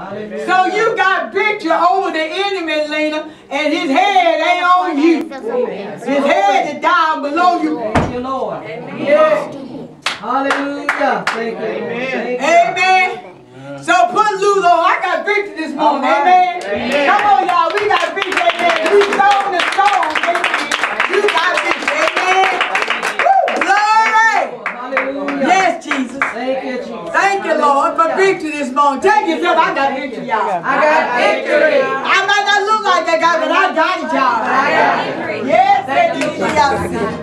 So you got victory over the enemy, Lena, and his head ain't on you. His head is down below you. Thank you, Lord. Yeah. Hallelujah. Thank you. Amen. Amen. So put loose on. I got victory this morning. Amen. Come on, y'all. We got victory. Amen. We sown the song. Amen. Jesus. Thank you, Jesus. Thank you, Lord, for victory this morning. Tell yourself, I got victory, y'all. I got victory. I might not look like that guy, but I got it, y'all. I got victory. Yes, thank you, Jesus.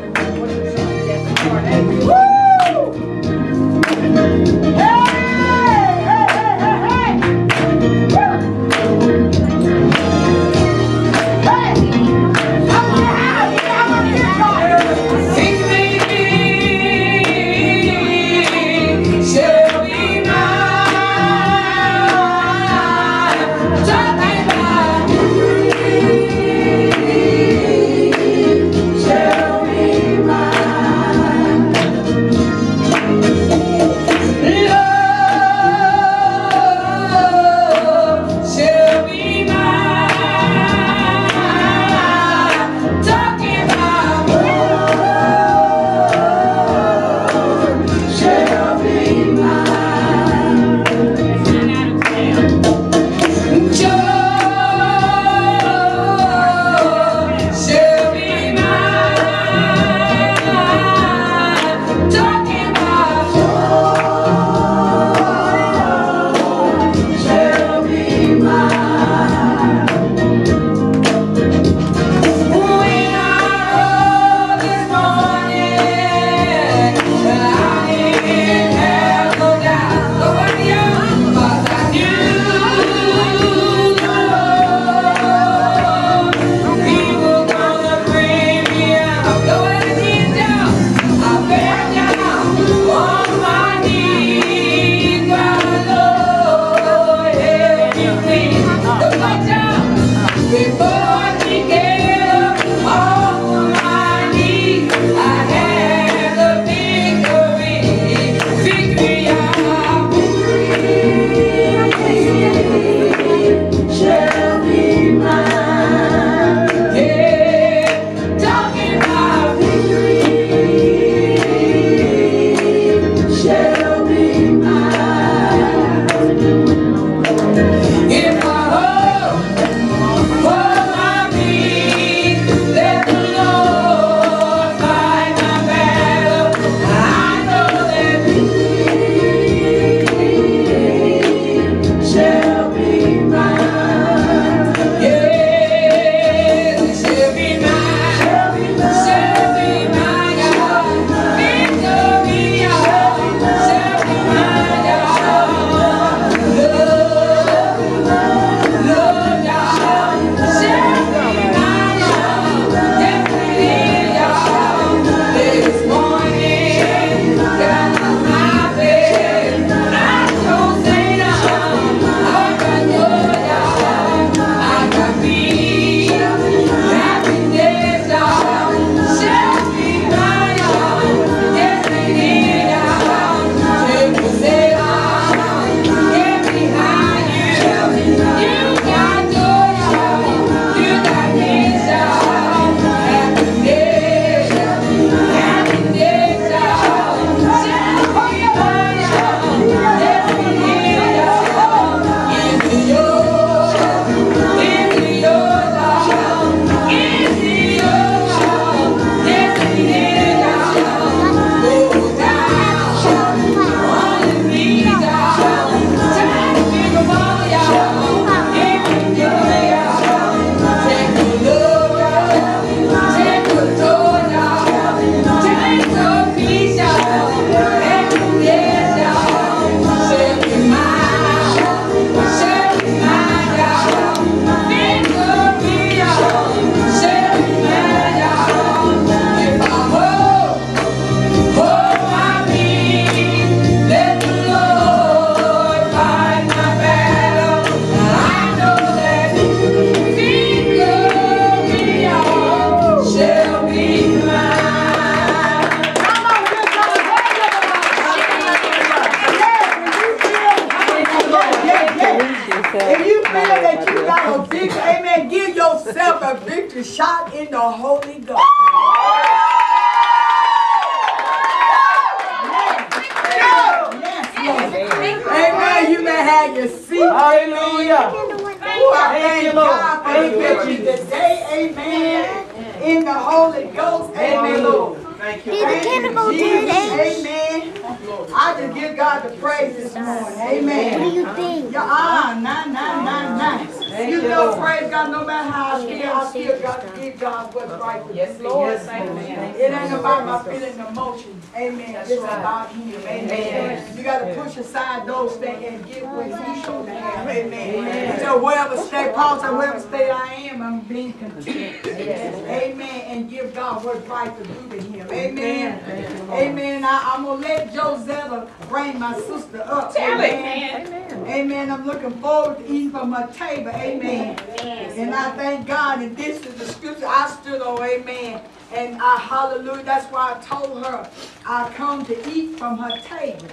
About Him. Amen. You got to push aside those things and get what He should have. Amen. So wherever state, Paul said, wherever state I am, I'm being content. Amen. And give God what's right to do to Him. Amen. Amen. I, I'm going to let Josetta bring my sister up. Tell Amen. Amen. I'm looking forward to eating from my table. Amen. And I thank God. that this is the scripture I stood on. Amen. And I hallelujah. That's why I told her I come to eat from her table.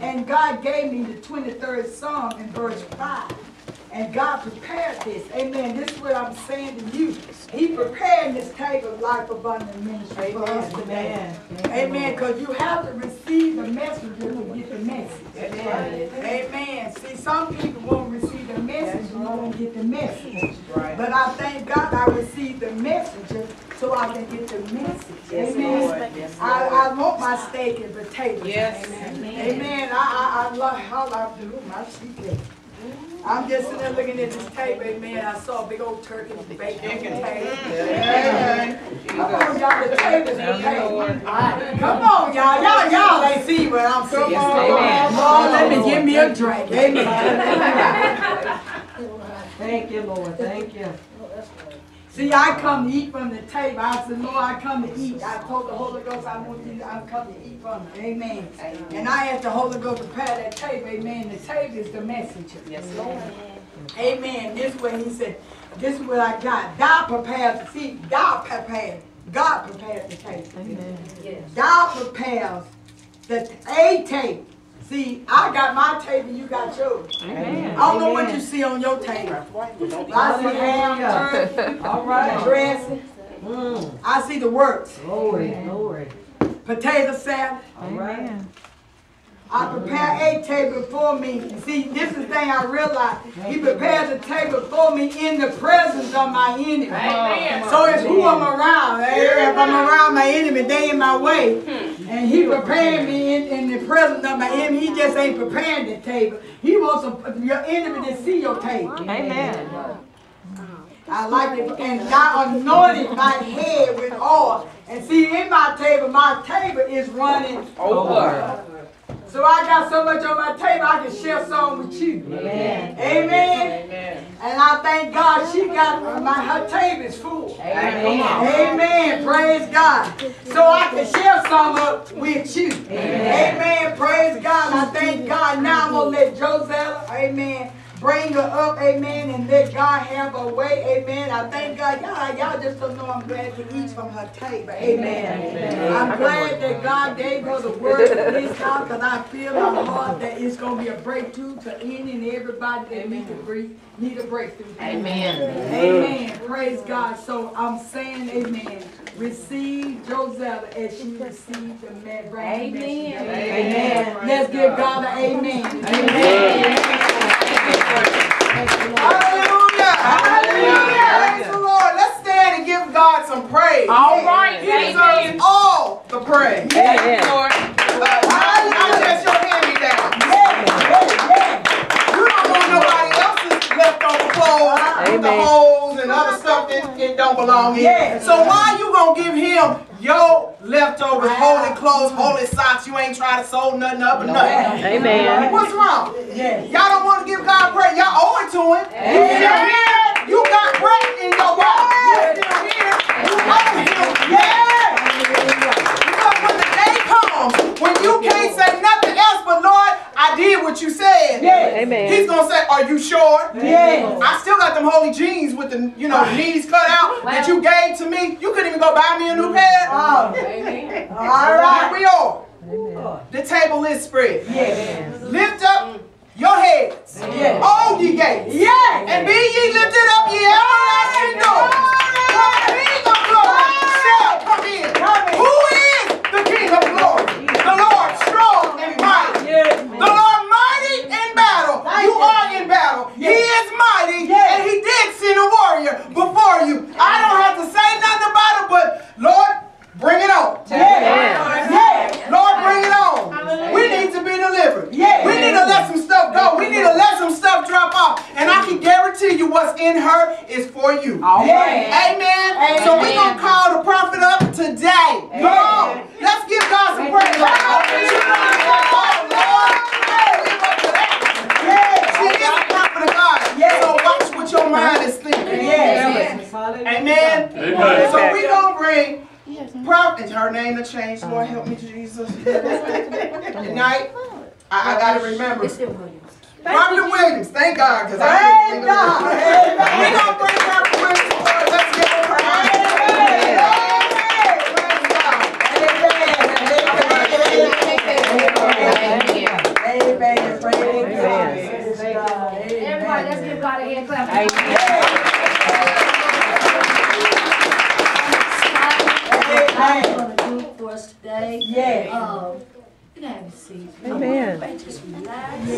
And God gave me the 23rd Psalm in verse 5. And God prepared this. Amen. This is what I'm saying to you. He prepared this table of life abundant ministry for us today. Amen. Because you have to receive the message to get the message. Amen. Amen. See, some people won't receive the message, you won't get the message. But I thank God I received the message so I can get the message. Amen. I, I want my steak and potatoes. Yes. Amen. Amen. I, I, I love how I do my secret. I'm just sitting there looking at this table, amen. I saw a big old turkey bacon on the table. Amen. Come on, y'all, the table's okay. Come on, y'all. Y'all, y'all ain't see what I'm seeing. Amen. Lord, let me give me a drink. Amen. Thank you, Lord. Thank you. See, I come to eat from the table. I said, Lord, I come to eat. I told the Holy Ghost I want you. I come to eat from it. Amen. And I asked the Holy Ghost to prepare that table. Amen. The table is the messenger. Yes, Lord. Amen. amen. This way he said, this is what I got. God prepared. See, God prepared. God prepared the table. Amen. God prepares the a table. See, I got my table, you got yours. Amen. I don't know what you see on your table. I see ham, turkey, All right. dressing. Mm. I see the works. Glory, glory. Potato salad. All right. I prepare a table for me. See, this is the thing I realized. He prepares a table for me in the presence of my enemy. So it's who I'm around. If I'm around my enemy, they in my way. And he prepared me in, in the presence of my enemy. He just ain't preparing the table. He wants a, your enemy to see your table. Amen. I like it. And God anointed my head with oil. And see, in my table, my table is running Over. So I got so much on my table, I can share some with you. Amen. Amen. Amen. And I thank God she got my her table is full. Amen. Amen. Praise God. So I can share some up with you. Amen. Praise God. I thank God. Now I'm gonna let Josella, amen. Bring her up, amen, and let God have a way, amen. I thank God, y'all, y'all just don't know I'm glad to eat from her table, amen. I'm glad that God gave her the word for this house, because I feel in my heart that it's going to be a breakthrough to any and everybody that need to breathe, need a breakthrough. Amen. Amen. Praise God. So I'm saying amen. Receive Josella as she received the man. Amen. Amen. Let's give God an amen. Amen. Hallelujah! Hallelujah! Praise the Lord. Let's stand and give God some praise. All right, He deserves all the praise. Amen. Lord. I just your hand belong in. Yeah. So why you gonna give him your leftovers, ah. holey clothes, holey socks? You ain't trying to sew nothing up or nothing. Amen. What's wrong? Yeah. Y'all don't want to give God praise. Y'all owe it to him. You still here. You got breath in your body. You still here. You owe him. Yeah. Because when the day comes, when you can't say nothing else but Lord, I did what you said. Yeah. Amen. He's gonna say, Are you sure? Yeah. I still got them holey jeans with the you know knees cut out well, that you gave to me. You couldn't even go buy me a new mm. pair. Oh, baby. All right. Here we are. Amen. The table is spread. Yes. Lift up your heads. Yes. All ye gates. Yeah. And be ye lifted up, ye everlasting doors. Come in. Come in. Who The Lord mighty in battle. Thank you are in battle. Yes. He is mighty, yes. and he did send a warrior before you. I don't have to say nothing about it, but Lord, bring it on. Yes. Lord, bring it on. We need to be delivered. We need to let some stuff go. We need to let some stuff drop off. And I can guarantee you what's in her is for you. All right. Amen. Amen. So we're going to call the prophet up today. Come on. Let's give God some praise. Lord. Live up to that. She is a prophet of God. So watch what your mind is thinking. Yes. Amen. Amen. So we gonna bring prophet. Her name to change. Lord help me, Jesus. Tonight, I, I gotta remember. Prophet Williams. Thank God, because I Thank God. We gonna bring Prophet let's give God a hand clap. I'm for us today. Yes. Um, you can have a seat. Amen. Everybody Just relax.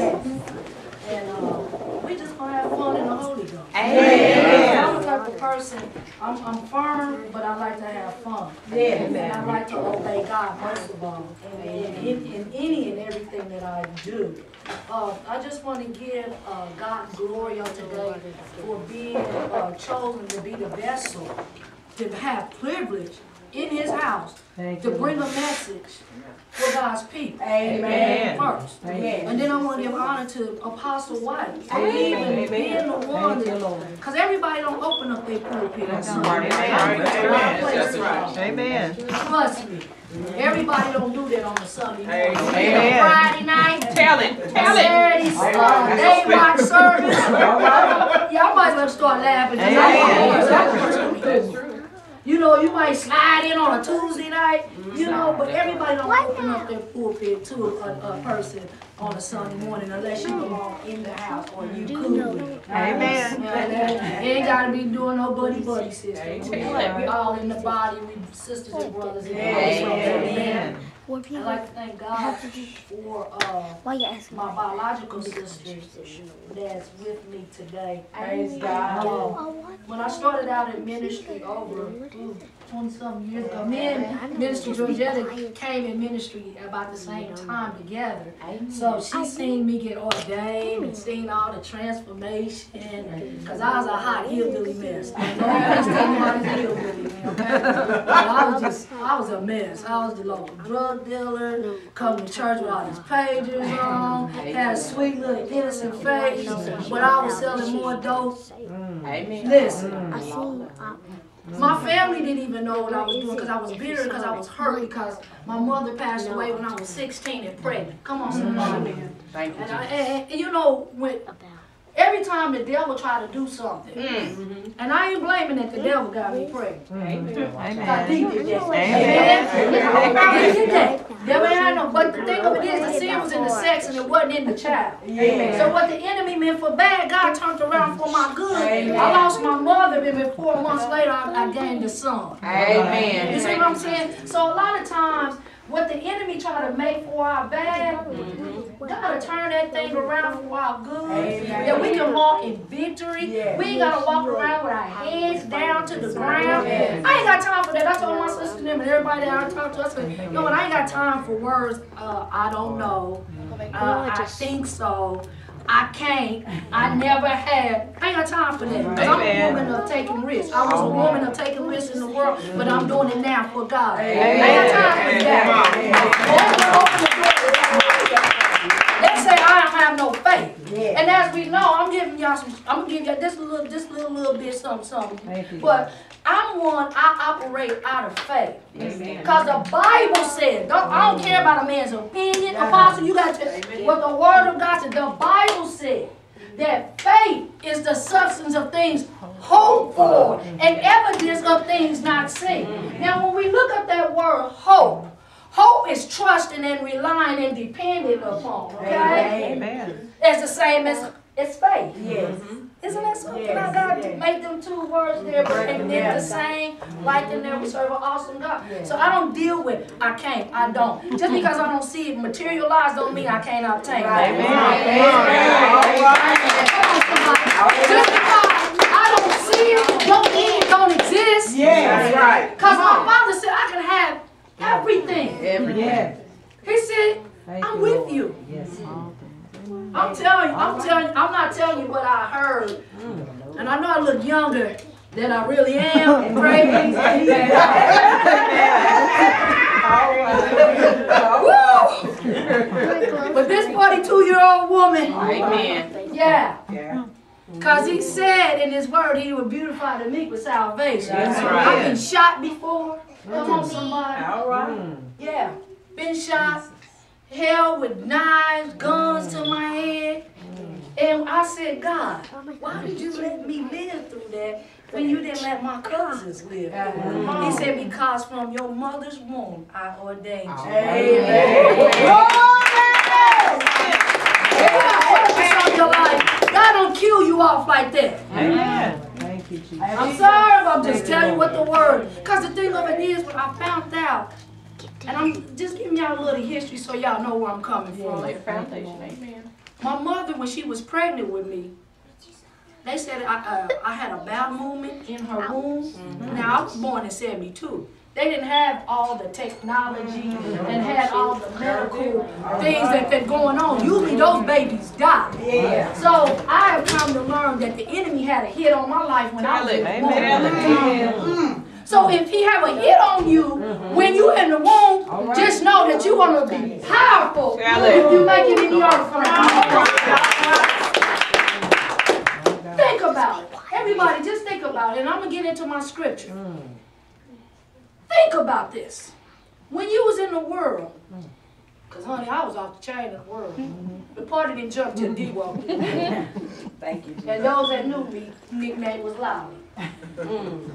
And, uh, we just gonna have fun in the Holy Ghost. Amen. I'm the type of person, I'm, I'm firm, but I like to have fun. Yes. And I like to obey God most of all, in, in, in, in any and everything that I do. Uh, I just want to give, uh, God glory on today for being, uh, chosen to be the vessel, to have privilege in his house, Thank to bring a message for God's people. Amen. First. Amen. And then I want to give honor to Apostle White for Amen. even being the one that, because everybody don't open up their pulpit on right. God bless That's right. Amen. Trust me, everybody don't do that on a Sunday morning. Amen. Friday night, Tell it. Tell it. Saturday, uh, day watch service. Yeah, I might as well start laughing. 'cause I- Amen. You know, you might slide in on a Tuesday night, you know, but everybody don't open up their pulpit to a, a person on a Sunday morning unless you belong in the house or you cool. with it. Amen. Yeah, ain't gotta be doing no buddy buddy system. We we all in the body, we sisters and brothers in the Amen. When I'd like to thank God for, uh, why you asking my biological sister that's with me today. Praise God. Um, when I started out in ministry over twenty some years ago, me and Minister Georgetta came in ministry about the same time together. So she seen me get ordained and seen all the transformation, cause I was a hot hillbilly mess. And no offense to anybody's hillbilly, okay? But I was just, I was a mess. I was the local drug dealer, coming to church with all these pagers on, had a sweet little innocent face, but I was selling more dope. Listen, I seen, uh, my family didn't even know what I was doing because I was bitter because I was hurt because my mother passed away when I was 16 and pregnant. Come on, mm-hmm. somebody. Thank you. And, I, and, and you know, when every time the devil tried to do something, mm-hmm. and I ain't blaming that the devil got me pregnant. God, he did that. Amen. Amen. He did that. Devil ain't had no, but the thing of it is, the sin was in the sex and it wasn't in the child. So what the enemy meant for bad, God turned around for my good. I lost my then four months later, I, I gained a son. Amen. You see what I'm saying? So a lot of times, what the enemy try to make for our bad, God to turn that thing around for our good. That we can walk in victory. We ain't gotta walk around with our heads down to the ground. I ain't got time for that. I told my sister and them and everybody that I talked to, I said, you know I ain't got time for words, uh, I don't know. Uh, I think so. I can't. I never had. I ain't got time for that. Cause I'm a woman of taking risks. I was a woman of taking risks in the world, but I'm doing it now for God. I ain't got time for that. They say I don't have no faith. And as we know, I'm giving y'all some, I'm gonna give y'all this little, this little, little bit something, something. But I'm one, I operate out of faith. Because the Bible said, don't, I don't care about a man's opinion, apostle, you got to, what the word of God said, the Bible said that faith is the substance of things hoped for and evidence of things not seen. Now, when we look at that word hope, hope is trusting and relying and depending upon, okay? Amen. It's the same as, as faith. Yes. Isn't that something? Yes, to yes. make them two words there, and they're the same, like in there we serve an awesome God. So I don't deal with I can't, I don't. Just because I don't see it materialized don't mean I can't obtain it. Amen. Just because I don't see it, don't mean it don't exist. Yes. right. Cause my father said I can have everything. Yes. He said, Thank I'm you, with Lord. you. Yes. I'm telling you, I'm telling you, I'm not telling you what I heard, mm. and I know I look younger than I really am. Praise. Woo! But this 42 year old woman, Amen. yeah. Yeah. Because he said in his word he would beautify the meek with salvation. That's right. I've been shot before. Come on, somebody. All right. Yeah. Been shot, held with knives, guns to my head. And I said, God, why did you let me live through that when you didn't let my cousins live through it? He said, because from your mother's womb I ordained you. Amen. Purpose on your life. God don't kill you off like that. Amen. Thank you, Jesus. I'm sorry, I'm just telling you what the word. Because the thing of it is, when I found out, and I'm just giving y'all a little history so y'all know where I'm coming from. Lay foundation. Amen. My mother, when she was pregnant with me, they said I, uh, I had a bowel movement in her womb. Now, I was born in 72. They didn't have all the technology mm-hmm. and had all the medical things that been going on. Usually those babies die. Yeah. So I have come to learn that the enemy had a hit on my life when I was in the womb. So if he have a hit on you when you in the womb, just know that you're gonna be powerful if you make it in the earth. Think about it. Everybody, just think about it. And I'm gonna get into my scripture. Think about this. When you was in the world, because honey, I was off the chain in the party didn't jump till D walked in. Thank you. And those that knew me, nickname was Lolly. Mm.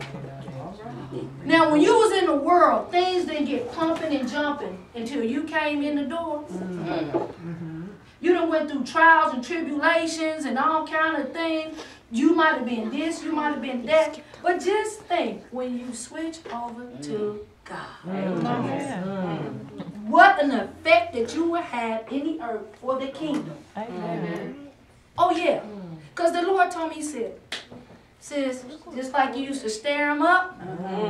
Now, when you was in the world, things didn't get pumping and jumping until you came in the door. Mm-hmm. You done went through trials and tribulations and all kind of things. You might have been this, you might have been that. But just think, when you switch over to mm. God, mm. What an effect that you will have in the earth for the kingdom. Oh yeah, mm. because the Lord told me, He said, sis, just like you used to stare them up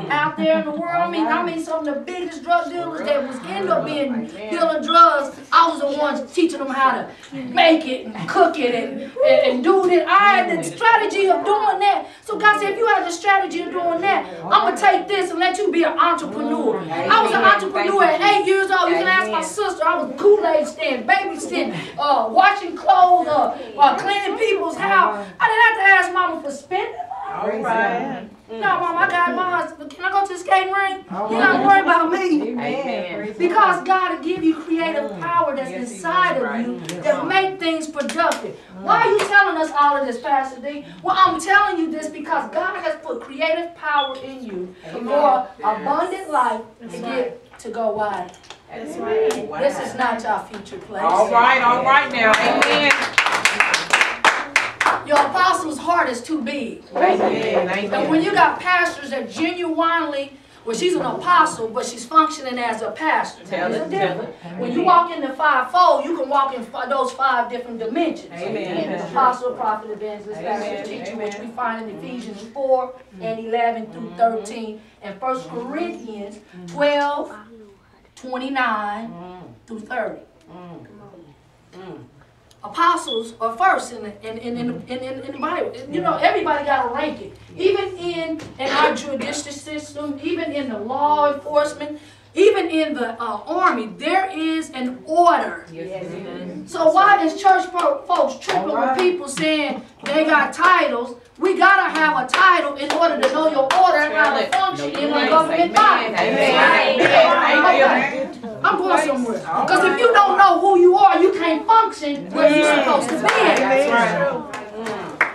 out there in the world. I mean, I mean, some of the biggest drug dealers that was end up being dealing drugs. I was the ones teaching them how to make it and cook it and, and, and do it. I had the strategy of doing that. So God said, if you had the strategy of doing that, I'm gonna take this and let you be an entrepreneur. I was an entrepreneur at eight years old. You can ask my sister. I was Kool-Aid stand, babysitting, uh, washing clothes, uh, uh, cleaning people's house. I didn't have to ask mama for spending. All right. Mm. No, mom, I got mine. Can I go to the skating rink? You don't worry about me. Amen. Because God will give you creative power that's Yes, inside does. of you Right. that make things productive. Why are you telling us all of this, Pastor D? Well, I'm telling you this because God has put creative power in you for abundant life to get to go wide. That's right. This is not your future place. All right, all right now. Amen. Your apostle's heart is too big. Amen. And when you got pastors that genuinely, well, she's an apostle, but she's functioning as a pastor. Tell it, tell difference. When you walk in the fivefold, you can walk in those five different dimensions. Amen. Apostle, prophet, evangelist, pastor, teacher, Amen. which we find in Ephesians 4 and mm-hmm. 11 through mm-hmm. 13, and 1 mm-hmm. Corinthians 12, mm. 29 mm. through 30. Mm. Apostles are first in the, in, in, in, in, in, in the Bible. You know, everybody got a rank it. Even in, in our judicial system, even in the law enforcement, even in the uh, army, there is an order. Yes, So why is church folks tripping with people saying they got titles? We gotta have a title in order to know your order and how to function in a government body. Amen. Amen. I'm going somewhere. Because if you don't know who you are, you can't function where you're supposed to be. That's right.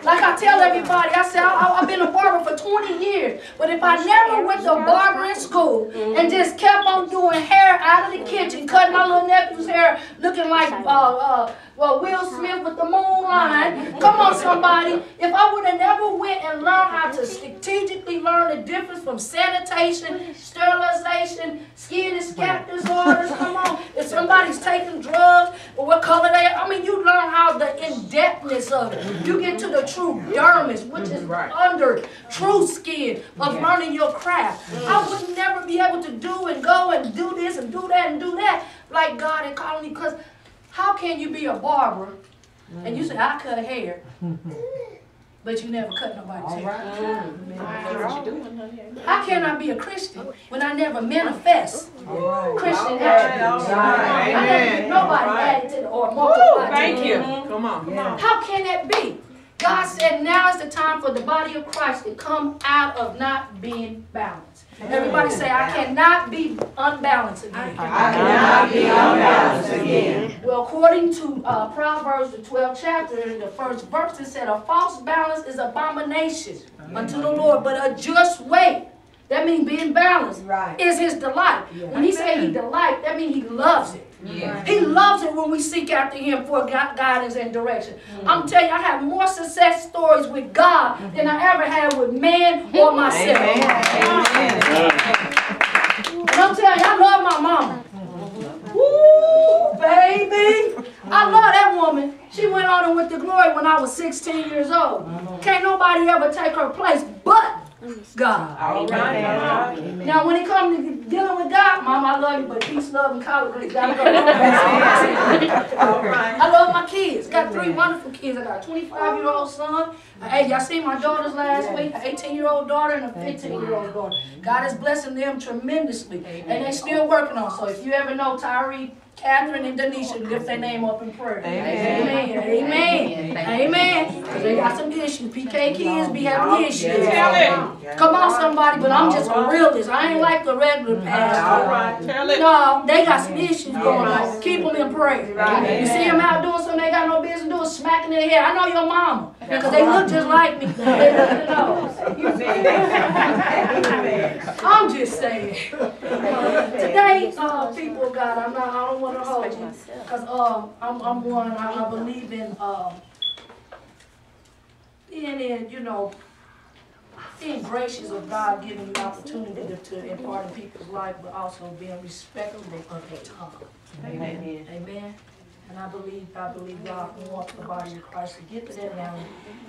Like I tell everybody, I said, I, I've been a barber for 20 years. But if I never went to barbering school and just kept on doing hair out of the kitchen, cutting my little nephew's hair, looking like uh, uh, well, Will Smith with the moon line. Come on, somebody. If I would have never went and learned how to strategically learn the difference from sanitation, sterilization, skin and scalp disorders, come on. If somebody's taking drugs, or what color they are, I mean, you learn how the in-depthness of it. You get to the true dermis, which is under true skin of learning your craft. I would never be able to do and go and do this and do that and do that like God had called me because how can you be a barber and you say, I cut hair? but you never cut nobody's All hair. right. How can I be a Christian when I never manifest right. Christian attributes? right. I never get nobody added to the, or multiplied Thank you. kingdom. Come on. Yeah. How can that be? God said now is the time for the body of Christ to come out of not being balanced. Everybody say, I cannot be unbalanced again. I cannot be unbalanced again. Well, according to uh, Proverbs, the 12th chapter, in the first verse, it said, A false balance is abomination unto the Lord, but a just weight, that means being balanced, Right. is his delight. When he say he delight, that means he loves it. Yeah. He loves it when we seek after him for guidance and direction. I'm telling you, I have more success stories with God than I ever had with man or myself. And I'm telling you, I love my mama. Woo, baby. I love that woman. She went on and went to glory when I was 16 years old. Can't nobody ever take her place but God. All right. All right. Now, when it comes to dealing with God, Mom, I love you, but peace, love, and collard greens gotta go. All right. I love my kids. Got three wonderful kids. I got a 25 year old son. Hey, y'all seen my daughters last week? An 18 year old daughter and a 15 year old daughter. God is blessing them tremendously, and they're still working on. So if you ever know Tyree, Catherine, and Denisha, lift their name up in prayer. Amen. Amen. Amen. Because they got some issues. PK kids be having issues. Tell it. Come on, somebody, but I'm just a realist. I ain't like the regular pastor. right. Tell it. No, they got some issues going on. Keep them in prayer. You see them out doing something they got no business doing, smacking their head. I know your mama, because they look just like me. They look the nose. I'm just saying. Today, uh, people of God, I'm not, I don't want to hold you, because um, I'm, I'm one, I, I believe in um, being in, you know, being gracious of God giving you opportunity to, to impart in people's life, but also being respectful of their time. Amen. Amen. And I believe, I believe God wants the body of Christ to get to that now.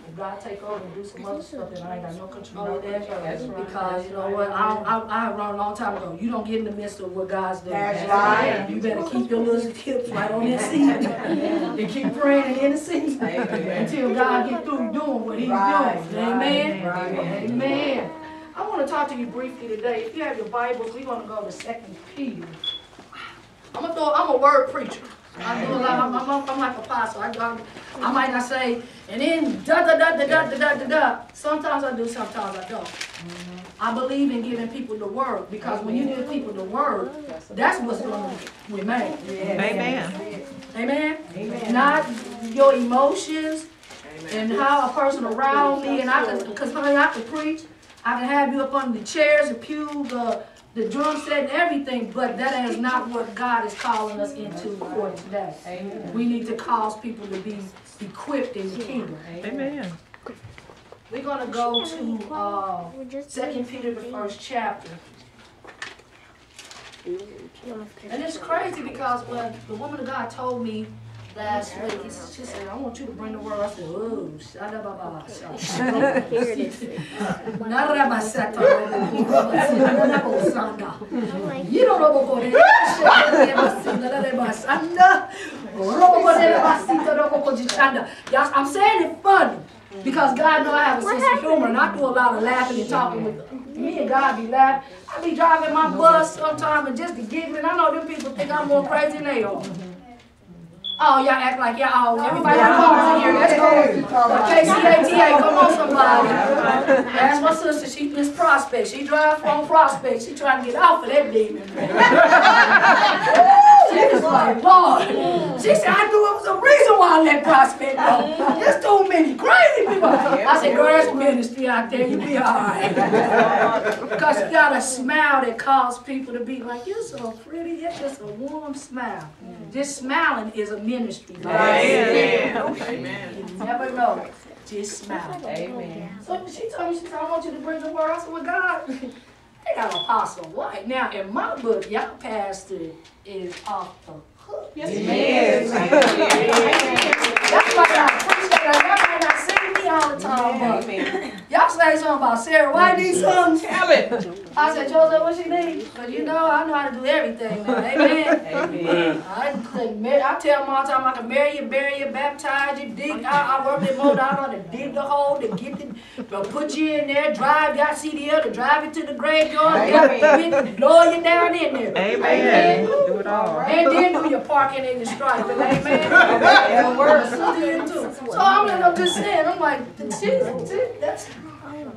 If God take over and do some other stuff, then I ain't got no control over that. Oh, that's Because, you know what, I, I, I learned a long time ago, you don't get in the midst of what God's doing. That's right. You better keep your little hips right on that seat. And keep praying and interceding until God get through doing what he's Right, doing. Amen. right, right. Amen. I want to talk to you briefly today. If you have your Bibles, we're going to go to Second Peter. I'm a throw, I'm a word preacher. I do a lot. I'm, I'm, I'm like apostle. I, I, I might not say, and then da da da da da da da da da. Sometimes I do, sometimes I don't. I believe in giving people the word because when you give people the word, that's what's going to remain. Amen. Amen. Not your emotions and how a person around me and I can, because honey, I can preach. I can have you up on the chairs, the pew, the the drum set, and everything, but that is not what God is calling us into for today. We need to cause people to be equipped in the kingdom. Amen. We're gonna go to uh, Second Peter, the first chapter. And it's crazy because when the woman of God told me last week, he- she said, I want you to bring the word. I said, oh, narabasanda. Orobobore, basita, robobojishanda. Y'all, I'm saying it funny because God know I have a sense of humor and I do a lot of laughing and talking with me and God be laughing. I be driving my bus sometime and just be giggling. I know them people think I'm more crazy than they are. Oh, y'all act like y'all, oh, everybody got cars in here, let's go. KCATA, come on somebody. That's my sister, she Miss Prospect, she drive from Prospect, she trying to get off of that demon. She was like, Lord, she said, I knew it was a reason why I let Prospect go. There's too many crazy people. I said, girl, that's ministry out there, you be all right. Because you got a smile that causes people to be like, you're so pretty, it's just a warm smile. Mm. Just smiling is a ministry. Amen. Amen. You never know. Just smile. Amen. So she told me, she said, I want you to bring the word. I said, well, God, they got apostle white. Now, in my book, y'all pastor is off the hook. Yes. That's why I appreciate it. Y'all might not see me all the time, but y'all say something about Sarah. Why need something? Tell it. I said, Joseph, what she need? But you know, I know how to do everything now. Amen. Amen. I, can mar- I tell them all the time I can marry you, bury you, baptize you, dig. I, I work in mold. I know to dig the hole, to get the, to put you in there, drive your CDL, to drive it to the graveyard, Amen. lower you down in there. Amen. Do it all. And then do your parking and your striping, amen. That works. too. So I'm, I'm just saying, I'm like, Jesus, that's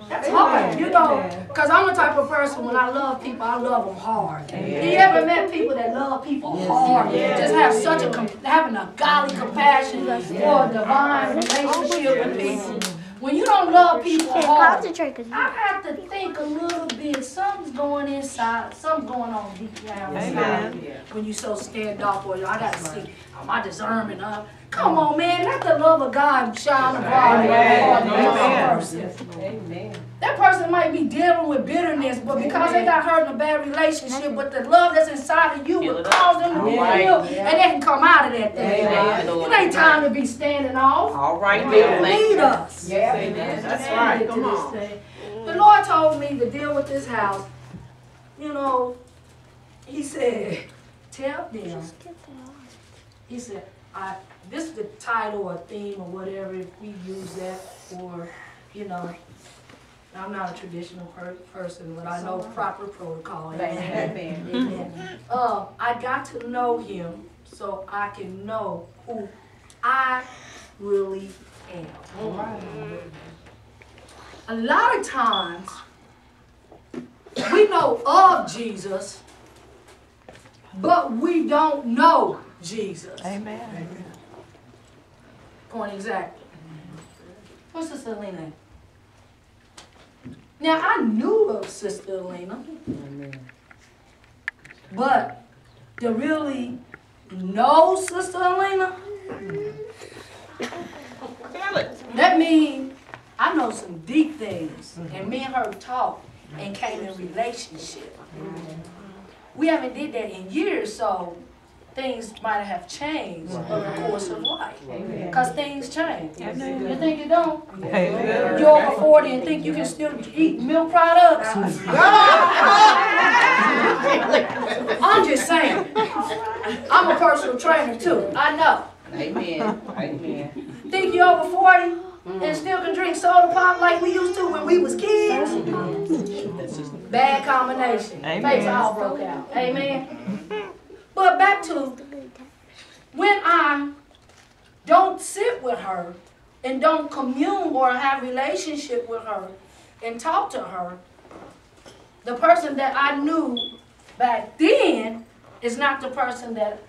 that's hard, you know, because I'm the type of person when I love people, I love them hard. You ever met people that love people hard? Just have such a, com- having a godly compassion for a divine relationship with people. When you don't love people hard, Concentrate, cause I have to think a little bit. Something's going inside. Something's going on deep down inside. Amen. When you so standoff, or I got to see, am I discerning up? Come on, man. Let the love of God shine abroad in your heart and your Amen. That person might be dealing with bitterness, but because they got hurt in a bad relationship, but the love that's inside of you will cause them to be Right. healed, and they can come out of that thing. Amen. It ain't time to be standing off. All right, He Bill. need us. Yeah, that's right. Come on. The Lord told me to deal with this house. You know, He said, tell them. He said, I. This is the title or theme or whatever. If we use that for, you know, I'm not a traditional per- person, but I know proper protocol. Amen. Amen. Uh, I got to know Him so I can know who I really am. A lot of times, we know of Jesus, but we don't know Jesus. Amen. Point exactly. What's Sister Elena? Now, I knew of Sister Elena, but to really know Sister Elena, that means I know some deep things, and me and her talked and came in relationship. We haven't did that in years, so things might have changed over the course of life. Because things change. You think you don't? Amen. You're over 40 and think you can still eat milk products? I'm just saying. I'm a personal trainer too. I know. Amen. Amen. Think you're over 40 Mm. and still can drink soda pop like we used to when we was kids? Bad combination. Amen. Face all broke out. Amen. But back to when I don't sit with her and don't commune or have relationship with her and talk to her, the person that I knew back then is not the person that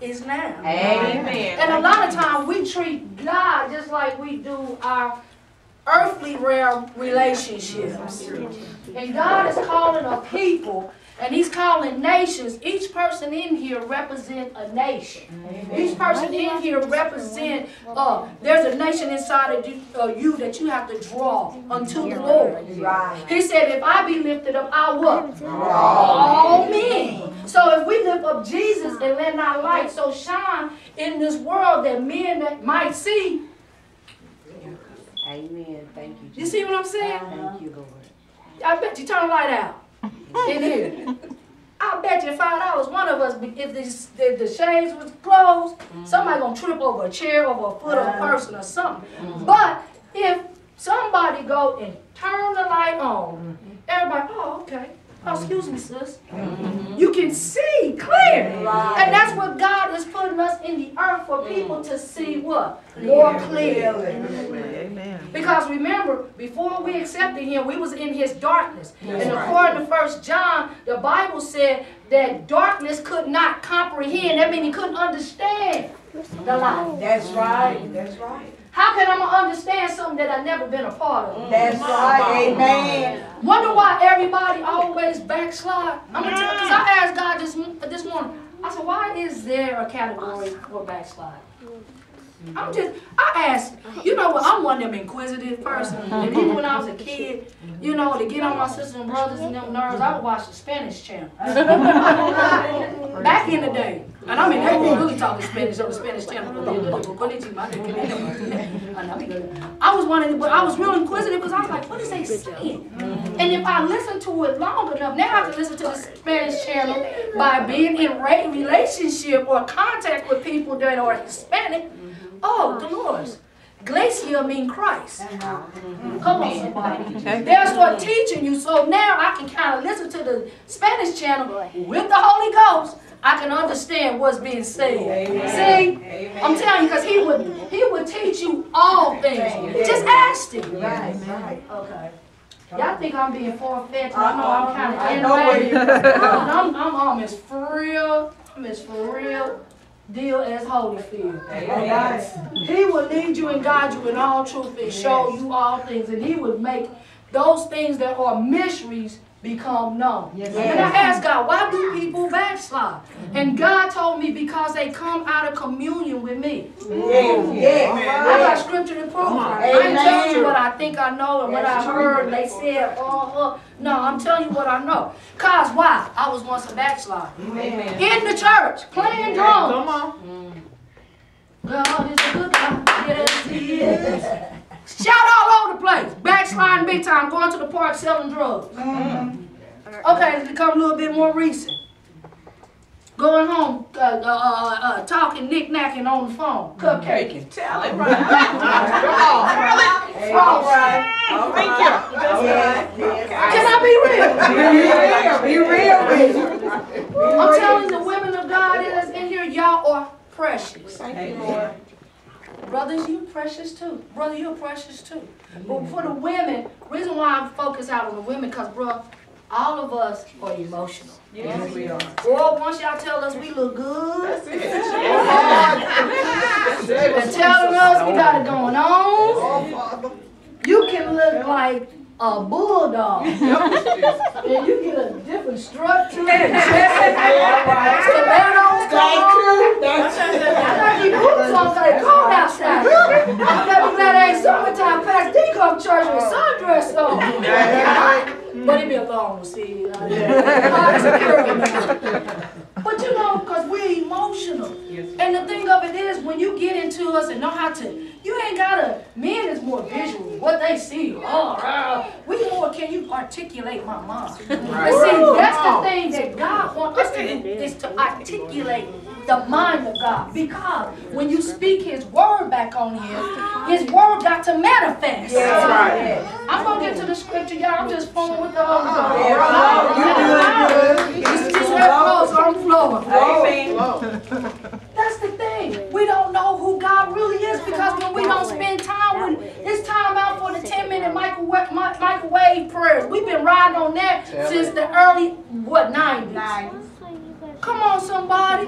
is now. Amen. And a lot of times we treat God just like we do our earthly realm relationships. And God is calling a people and he's calling nations. Each person in here represent a nation. Each person in here represent, uh, there's a nation inside of you, uh, you that you have to draw unto the Lord. He said, if I be lifted up, I what? All men. So if we lift up Jesus and let our light so shine in this world that men that might see, Amen. Thank you. you see what I'm saying? Thank you, Lord. I bet you turn the light out in here. I bet you five dollars. One of us, if the, if the shades was closed, mm-hmm. somebody gonna trip over a chair, over a foot of a person or something. Mm-hmm. But if somebody go and turn the light on, mm-hmm. everybody, oh okay. Oh, excuse me, sis. You can see clear. And that's what God is putting us in the earth for mm. people to see what? More clearly. Amen. Because remember, before we accepted him, we was in his darkness. and according to First John, the Bible said that darkness could not comprehend. That means he couldn't understand the light. That's right. That's right. How can I understand something that I've never been a part of? Mm. That's right. Amen. Wonder why everybody always backslide? I'm gonna tell because I mm. asked God this this morning. I said, why is there a category for backslide? I'm just, I ask, you know what, I'm one of them inquisitive person. And even when I was a kid, you know, to get on my sisters and brothers and them nerves, I would watch the Spanish channel. Back in the day. And I mean, they were really talking Spanish on the Spanish channel. I was one of the, but I was real inquisitive because I was like, what is they saying? And if I listen to it long enough, now I can listen to the Spanish channel by being in re- relationship or contact with people that are Hispanic. Oh, Dolores. Glacia mean Christ. Come on, somebody. They'll start teaching you. So now I can kind of listen to the Spanish channel with the Holy Ghost. Can understand what's being said. See? I'm telling you, because he would he would teach you all things. Just ask him. Okay. Y'all think I'm being far-fetched? I know I'm kind of I know where in you're I'm, I'm, I'm as for real. I'm as for real deal as Holyfield. He will lead you and guide you in all truth and show you all things. And he would make those things that are mysteries become known. And I asked God, why do people backslide? And God told me because they come out of communion with me. I got scripture to prove. it. I ain't telling you what I think I know and what I heard. They said, oh, uh, no, I'm telling you what I know. Cause why? I was once a backslider. In the church, playing drums. Come on. God is a good God. Yes, he is. Shout all over the place. Backsliding big time, going to the park selling drugs. Okay, it's become a little bit more recent. Going home, uh, uh, uh, uh, talking, knick-knacking on the phone, cupcaking. Tell it, right. Come on. Tell it. All right. Thank you. Can I be real? Be real. Be real. I'm telling the women of God that's in here, y'all are precious. Brothers, you precious too. Brother, you're precious too. But for the women, reason why I focus out on the women, because, bro, all of us are emotional. Yes, we are. Boy, once y'all tell us we look good, That's it. and telling us we got it going on, you can look like a bulldog. And you get a different structure. to it. Stilettos come on. I like you boots on, they cold outside. I'm never glad I ain't summertime past D come church with sundress on. But it be a long see. uh, it's a girl now. But you know, because emotional. And the thing of it is, when you get into us and know how to, you ain't gotta, men is more visual. What they see, oh, uh, we more, can you articulate my mind? But see, that's the thing that God wants us to do, is to articulate the mind of God. Because when you speak His word back on Him, His word got to manifest. I'm gonna get to the scripture, y'all. I'm just flowing with the Holy Ghost. You doing good. It's just that flow, so I'm flowing. That's the thing. We don't know who God really is because when we don't spend time with, it's time out for the 10 minute microwave, mi- microwave prayers. We've been riding on that since the early, what, 90s? Come on, somebody.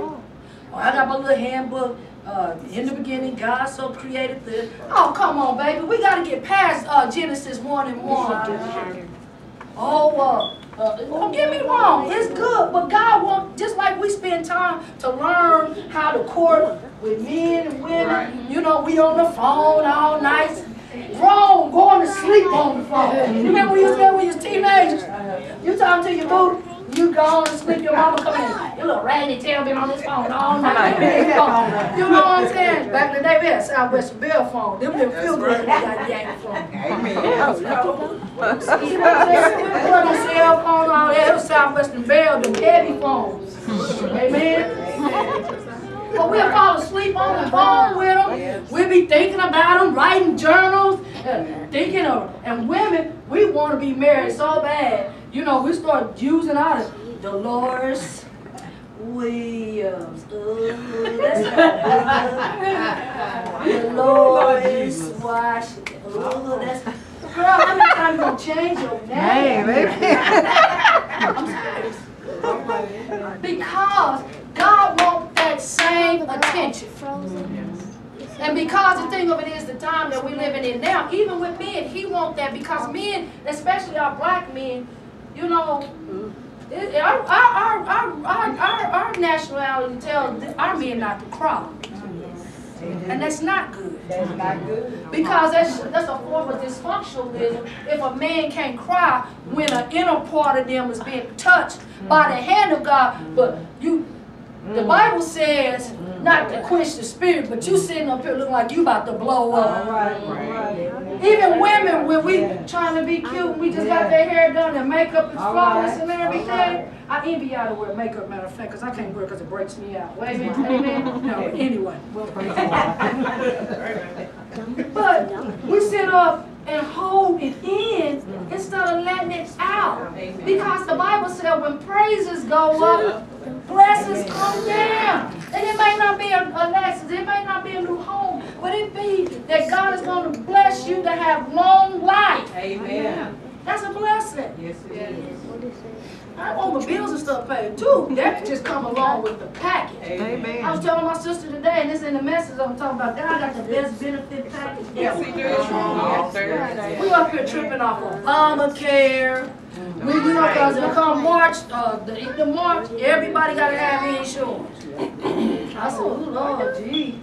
Oh, I got my little handbook. Uh, in the beginning, God so created the. Oh, come on, baby. We got to get past uh, Genesis 1 and 1. Oh, uh, uh, don't get me wrong, it's good, but God wants, just like we spend time to learn how to court with men and women, you know, we on the phone all night, grown, going to sleep on the phone. You remember when you was there when you was teenagers? You talking to your boo, you go and sleep, your mama come in, your little raggedy tail been on this phone all night. You know what I'm saying? Back in the day, we had Southwestern Bell phone, them didn't feel good, they got yanked phone. You know what I'm saying? We put on cell phone, all that, it was Southwestern Bell, the heavy phones. Amen? But we'll fall asleep on the phone with them. We'll be thinking about them, writing journals, and thinking of, and women, we want to be married so bad. You know, we start using our Dolores Williams. Ooh, that's not good. Dolores Washington. Ooh, that's Girl, how many times you gonna change your name? I'm serious. Because God wants that same attention. And because the thing of it is the time that we're living in now, even with men, he wants that because men, especially our black men, you know, it, our, our, our, our, our, our, nationality tells our men not to cry. And that's not good. That's not good. Because that's, that's a form of dysfunctionalism. If a man can't cry when an inner part of them is being touched by the hand of God, but you, the mm. Bible says mm. not to quench the spirit, but you sitting up here looking like you about to blow All up. Oh, right, all right. Mm. Even women, when we trying to be cute, we just got their hair done and makeup is All flawless right, and everything. right. I envy y'all to wear makeup, matter of fact, because I can't wear it because it breaks me out. Wait a minute, amen? No, anyway. But we sit up and hold it in instead of letting it out. Because the Bible said when praises go up, blessings come down. And it may not be a, a Lexus, it may not be a new home, but it be that God is going to bless you to have long life. Amen. That's a blessing. Yes, it is. I want my bills and stuff paid too. That just come along with the package. Amen. I was telling my sister today, and this in the message I'm talking about, God got the best benefit package ever. Yes, We up here tripping off Obamacare. We, you know, cause it come March, uh, the, the March, everybody gotta have insurance. I said, oh Lord, gee,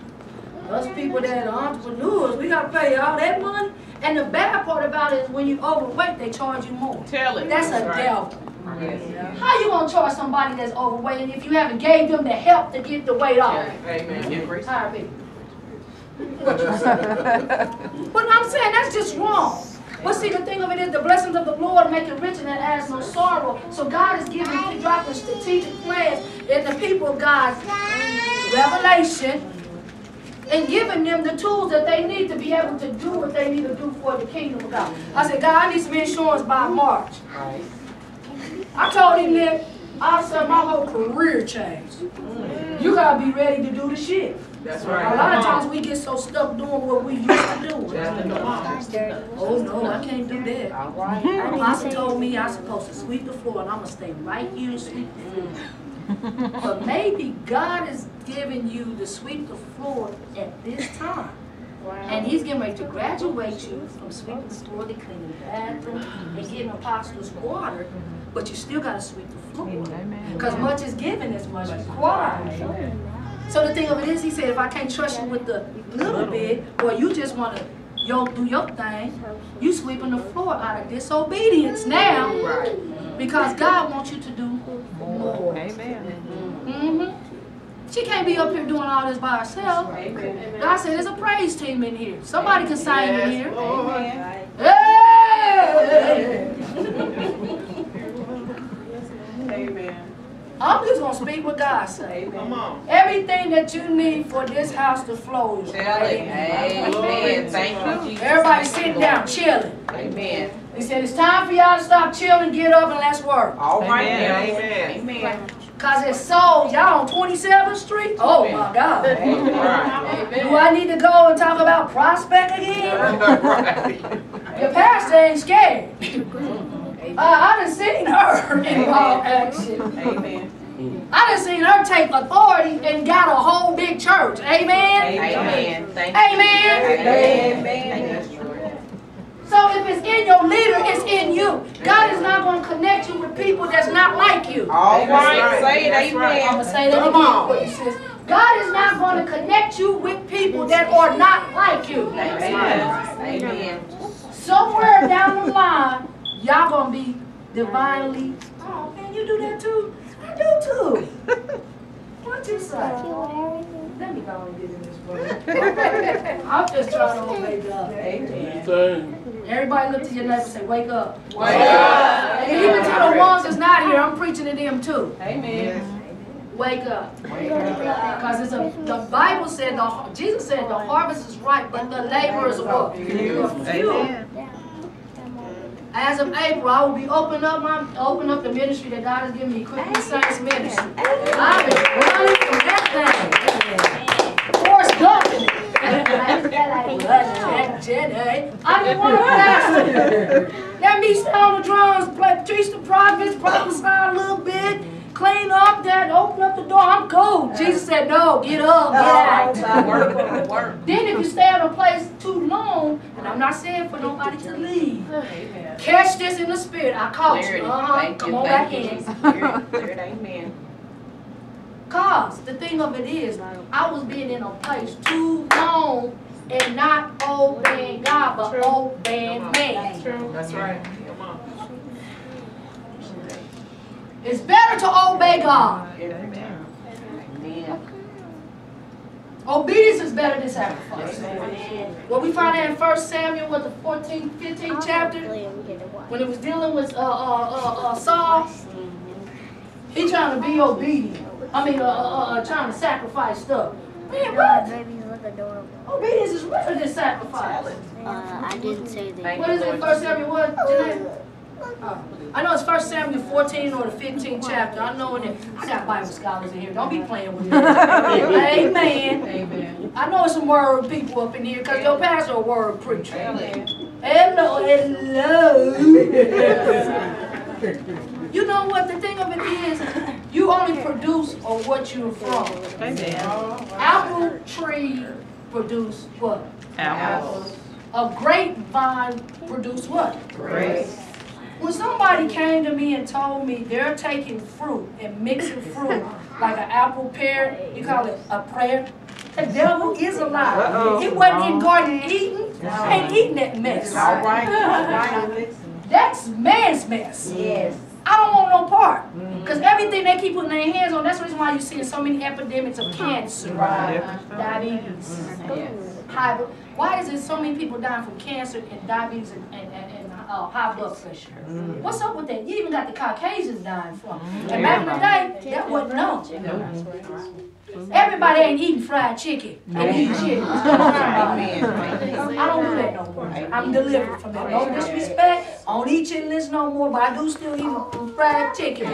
us people that are entrepreneurs, we gotta pay all that money. And the bad part about it is when you overweight, they charge you more. Tell it. That's a Right. devil. Yes. How you gonna charge somebody that's overweight and if you haven't gave them the help to get the weight off? Amen. Tired people. What? But I'm saying that's just wrong. But see, the thing of it is, the blessings of the Lord make it rich and it adds no sorrow. So God is giving, dropping strategic plans in the people of God's revelation and giving them the tools that they need to be able to do what they need to do for the kingdom of God. I said, God, I need some insurance by March. Right. I told him that I said my whole career changed. You gotta be ready to do the shit. That's right. A lot of times we get so stuck doing what we used to do. Oh no, I can't do that. All right. Apostle told me I'm supposed to sweep the floor and I'm gonna stay right here and sweep the floor. But maybe God is giving you to sweep the floor at this time. And he's getting ready to graduate you from sweeping the floor to cleaning the bathroom and getting apostles water, but you still gotta sweep the floor. Because much is given is much required. So the thing of it is, he said, if I can't trust you with the little bit, or you just wanna yo do your thing, you sweeping the floor out of disobedience now. Because God wants you to do more. Amen. She can't be up here doing all this by herself. God said there's a praise team in here. Somebody can sing in here. Hey! Amen. I'm just gonna speak what God say. Come on. Everything that you need for this house to flow is Tell right it. Amen. Thank you, Jesus. Everybody sitting down, chilling. Amen. He said it's time for y'all to stop chilling, get up, and let's work. All right Amen. now. Amen. Amen. Cause it's souls. Y'all on 27th Street? Oh my God. Do I need to go and talk about Prospect again? Your pastor ain't scared. Uh, I done seen her in all action. Amen. I done seen her take authority and got a whole big church. Amen? Amen. You. Amen? Amen. So if it's in your leader, it's in you. God is not going to connect you with people that's not like you. All right. right. Say it. That's right. I'm Amen. going to say that Come again on. for you, sis. God is not going to connect you with people that are not like you. Amen. Amen. Somewhere down the line, y'all going to be divinely. Oh, man, you do that too? I do too. What you say? Let me go and get in this book. I'm just trying to wake up. Amen. Everybody look to your neighbor and say, wake up. Wake up. And even to the ones that's not here, I'm preaching to them too. Amen. Wake up. Because it's a, the Bible said, the, Jesus said the harvest is ripe, but the laborers are what? Few. Amen. As of April, I will be opening up my open up the ministry that God has given me, Equipping Saints Ministry. I've been running from that thing. Forrest Gump. I didn't want to pastor. Let me stay on the drums, play, teach the prophets, prophesy a little bit, clean up that, open up the door. I'm cool. Jesus said, no, get up, get out. Work. Work. Then if you stay at a place too long, and I'm not saying for nobody to leave, catch this in the spirit. I caught Clear you. Uh-huh. Come you. on back Thank you. in. Clear it. Clear it. Amen. Cause the thing of it is, I was being in a place too long and not obeying God, but obeying man. That's right. That's on. It's better to obey God. Amen. Obedience is better than sacrifice. What we find out in 1 Samuel, what the 14th, 15th chapter, when it was dealing with uh, uh, uh, uh, Saul, he trying to be obedient. I mean, uh, uh, uh, trying to sacrifice stuff. Man, what? Babies look adorable. Obedience is better than sacrifice. Uh, I didn't say that. What is it, 1 Samuel what, Janae? I know it's 1 Samuel 14 or the 15th chapter. I know it. I got Bible scholars in here. Don't be playing with me. Amen. Amen. I know some word people up in here because your pastor a word preacher. Amen. Hello, hello. you know what the thing of it is? You only produce on what you're from. Amen. Apple tree produce what? Apples. A grapevine produce what? Grace. When somebody came to me and told me they're taking fruit and mixing fruit like an apple pear, you call it a prayer. The devil is a lie. Uh-oh. He wasn't in garden eating. Ain't eating that mess. All right. All right. That's man's mess. Yes. I don't want no part. Because everything they keep putting their hands on, that's the reason why you're seeing so many epidemics of cancer, Right. diabetes, high, blood- why is there so many people dying from cancer and diabetes and, and, and, and uh, high blood pressure? What's up with that? You even got the Caucasians dying from. And back in the day, that wasn't known. Everybody ain't eating fried chicken and eating chicken. I don't do that no more. I'm delivered from that. No disrespect. I don't eat chitlins no more, but I do still eat fried chicken.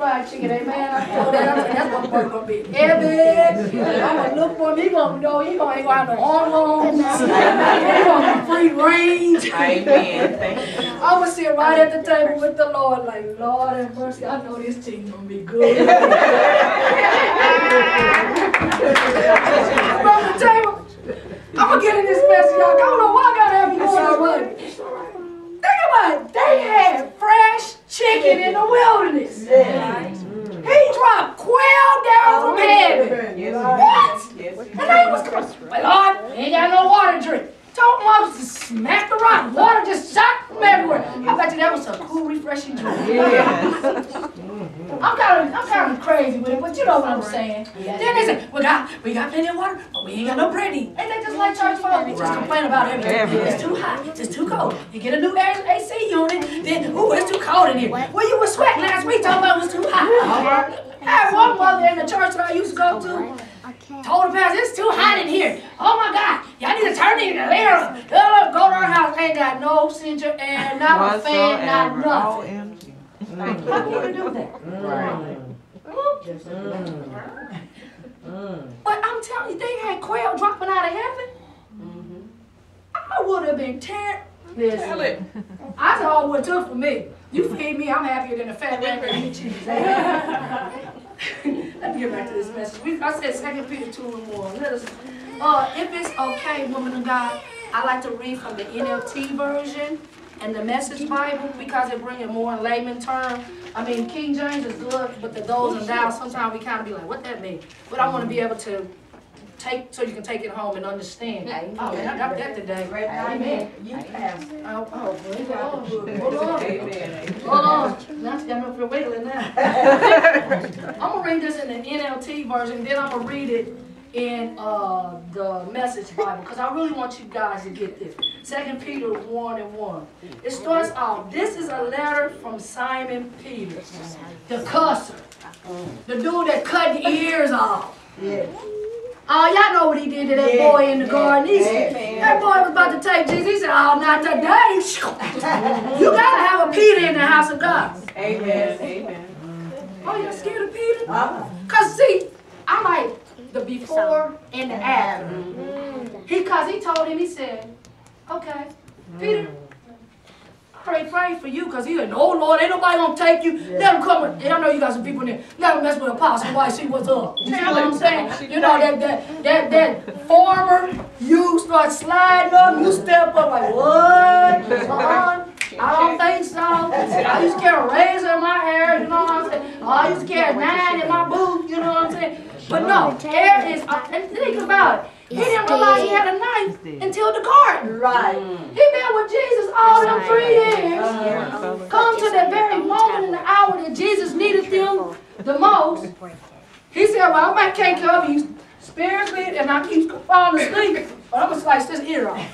Fried chicken, amen. I told that, I said, that's what burger gonna be. Amen. I'm gonna look for him. He gonna know, he gonna ain't gonna have no hormones. He gonna be free range. Amen. Thank you. I was sit right at the table with the Lord, like, Lord have mercy, I know this team gonna be good. From the table, I'm gonna get in this mess, y'all. I don't know why I gotta have you going this way. Think about it, they had fresh chicken in the wilderness. He dropped quail down from heaven. What? Yes. And they was well, Lord, ain't got no water to drink. Told Moses to smack the rock. Water just shot from everywhere. I bet you that was a cool, refreshing drink. I'm kind of, I'm kind of crazy with it, but you know what I'm saying. Then they say, we got, we got plenty of water, but we ain't got no bread to eat. Ain't they just like church folks? We just complain about everything. It's too hot, it's too cold. You get a new AC unit, then, ooh, it's too cold in here. Well, you were sweating last week talking about it was too hot. I had one mother in the church that I used to go to, told the pastor, it's too hot in here. Oh my God, y'all need to turn in the air up. Go to her house, ain't got no central air, not a fan, not Whatsoever. nothing. OMG. How can you do that? But I'm telling you, they had quail dropping out of heaven. I would have been tearing. Tell it. I saw what it took for me. You feed me, I'm happier than a fat rat that cheese. Let me get back to this message. We, I said Second Peter 2 and 1. Let us, uh, if it's okay, woman of God, I like to read from the NLT version and the Message Bible because it brings it more in layman term. I mean, King James is good, but the those and thous, sometimes we kind of be like, what that mean? But I want to be able to take, so you can take it home and understand. Oh, man, I got that today. Amen. You passed. Oh, oh, the Lord. Hold on. Hold on. Now I got up for wiggling now. I'm gonna read this in the NLT version, then I'm gonna read it in uh, the Message Bible, because I really want you guys to get this. Second Peter 1 and 1. It starts off, this is a letter from Simon Peter, the cusser, the dude that cut the ears off. Yeah. Oh, y'all know what he did to that Yeah, boy in the yeah, garden. He said, that boy was about to take Jesus. He said, oh, not today. you gotta have a Peter in the house of God. Amen. Amen. Oh, you're scared of Peter? Uh-uh. Cause see, I like the before and the after. Mm-hmm. He, cause he told him, he said, okay, Peter, pray, pray for you, cause he said, no oh, Lord, ain't nobody gonna take you. Let him come, with, and I know you got some people in there. Let him mess with Apostle White, see what's up. You know what I'm saying? You know that that that that farmer, you start sliding up, you step up like what? I don't think so. I used to get a razor in my hair, you know what I'm saying? Oh, I used to carry nine in my boot, you know what I'm saying? But no, there is, and think about it. He didn't realize he had a knife until the garden. Right. Mm. He been with Jesus all them three years. Uh-huh. Come to that very moment in the hour that Jesus needed them the most. He said, well, I might can't cover you spiritually and I keep falling asleep, but I'm gonna slice this ear off.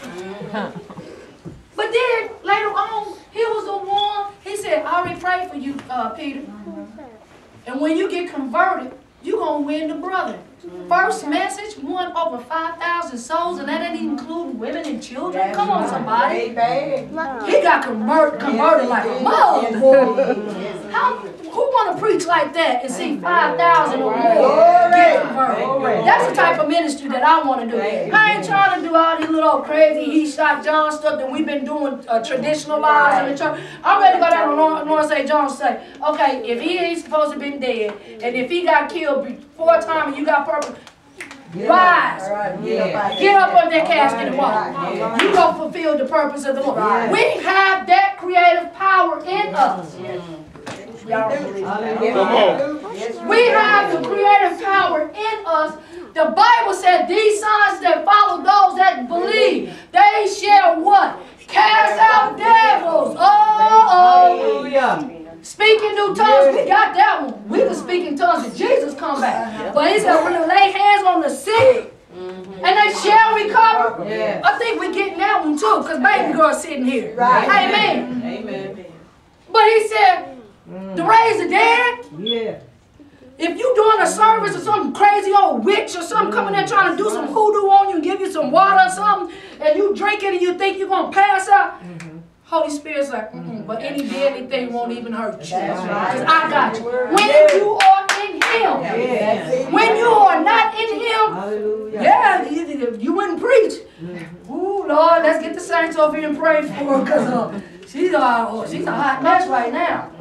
But then later on, he was the one, he said, I already prayed for you, uh, Peter. And when you get converted, you're gonna win the brother. First message won over 5,000 souls, and that didn't even include women and children. Come on, somebody. He got convert, converted like a mother. How, who want to preach like that and see 5,000 or more get converted? That's the type of ministry that I want to do. I ain't trying to do all these little crazy he shot John stuff that we've been doing uh, traditional lives in the church. I'm ready to go down to North, North St. John say, okay, if he ain't supposed to been dead, and if he got killed before time and you got purpose, rise. Yeah. Get up on that casket and walk. You go fulfill the purpose of the Lord. We have that creative power in us. Y'all don't believe that. Come on. We have the creative power in us. The Bible said these signs that follow those that believe, they shall what? Cast out devils. Oh, oh. Hallelujah. Speaking new tongues, we got that one. We can speak in tongues if Jesus come back. But he said, when you lay hands on the sick, and they shall recover. Yeah. I think we're getting that one too, because baby girl's sitting here. Right. Amen. Amen. But he said, to raise the dead, Yeah. if you doing a service or some crazy old witch or something coming there trying to do some hoodoo on you and give you some water or something, and you drink it and you think you're going to pass out, Holy Spirit's like, mm but any deadly thing won't even hurt you. That's right. Because I got you. When you are in Him, Yeah. when you are not in Him, Hallelujah. yeah, you, you wouldn't preach. Ooh, Lord, let's get the saints over here and pray for her because uh, she's, a, oh, she's a hot mess right now.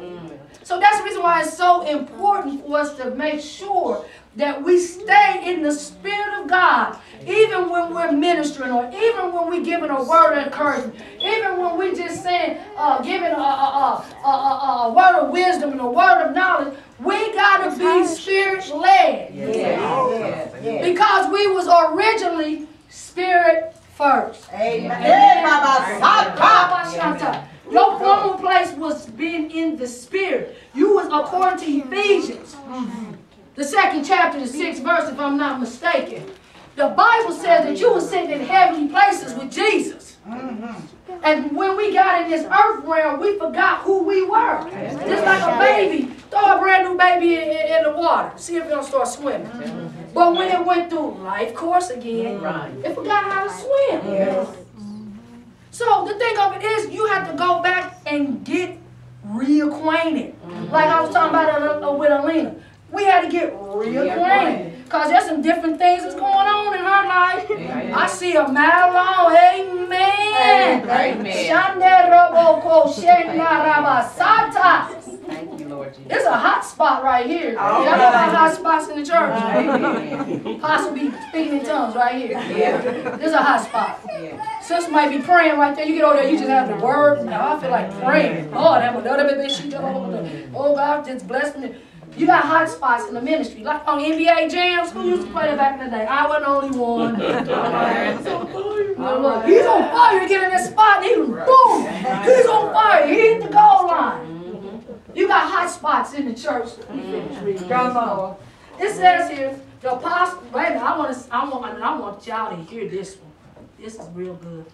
So that's the reason why it's so important for us to make sure that we stay in the Spirit of God, even when we're ministering or even when we're giving a word of encouragement, even when we're just saying, uh, giving a, a, a, a, a, a word of wisdom and a word of knowledge. We got to be Spirit led Yeah. Yeah. because we was originally Spirit first. Amen. Hey, Baba, Sata. Your former place was being in the spirit. You was according to Ephesians, the second chapter, the sixth verse, if I'm not mistaken. The Bible says that you were sitting in heavenly places with Jesus. And when we got in this earth realm, we forgot who we were. Just like a baby, throw a brand new baby in, in- in the water, see if it don't start swimming. But when it went through life course again, it forgot how to swim. So the thing of it is, you have to go back and get reacquainted. Like I was talking about uh, with Alina. We had to get reacquainted. Because there's some different things that's going on in her life. I see a Madelon, amen. Amen. Roboko Thank you, Lord Jesus. There's a hot spot right here. Y'all know about hot spots in the church? Possibly speaking in tongues right here. Yeah. This is a hot spot. Yeah. Sister might be praying right there. You get over there, you just have the word. Now I feel like praying. Lord, have another baby. She just- Oh God, just bless me. You got hot spots in the ministry, like on NBA jams. Who used to play that back in the day? I wasn't the only one. Well, look, he's on fire. You get in that spot, and he boom. He's on fire. He hit the goal line. You got hot spots in the church. Mm-hmm. Come on. It says here, the apostle. Wait a minute. I want to. I want. I want y'all to hear this one. This is real good.